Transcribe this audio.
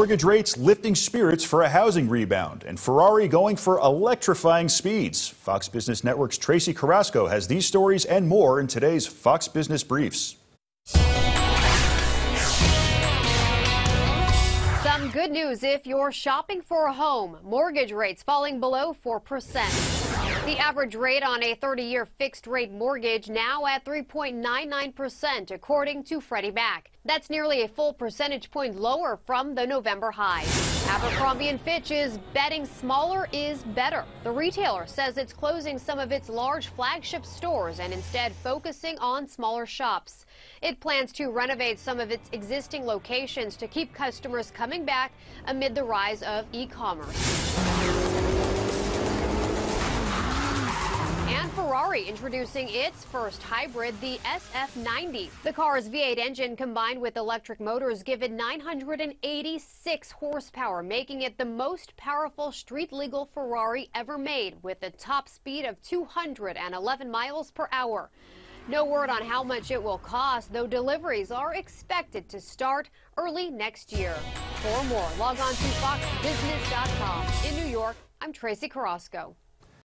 Mortgage rates lifting spirits for a housing rebound, and Ferrari going for electrifying speeds. Fox Business Network's Tracee Carrasco has these stories and more in today's Fox Business Briefs. Some good news if you're shopping for a home. Mortgage rates falling below 4%. The average rate on a 30-year fixed-rate mortgage now at 3.99%, according to Freddie Mac. That's nearly a full percentage point lower from the November high. Abercrombie & Fitch is betting smaller is better. The retailer says it's closing some of its large flagship stores and instead focusing on smaller shops. It plans to renovate some of its existing locations to keep customers coming back amid the rise of e-commerce. Introducing its first hybrid, the SF90. The car's V8 engine combined with electric motors give it 986 horsepower, making it the most powerful street-legal Ferrari ever made with a top speed of 211 miles per hour. No word on how much it will cost, though deliveries are expected to start early next year. For more, log on to foxbusiness.com. In New York, I'm Tracee Carrasco.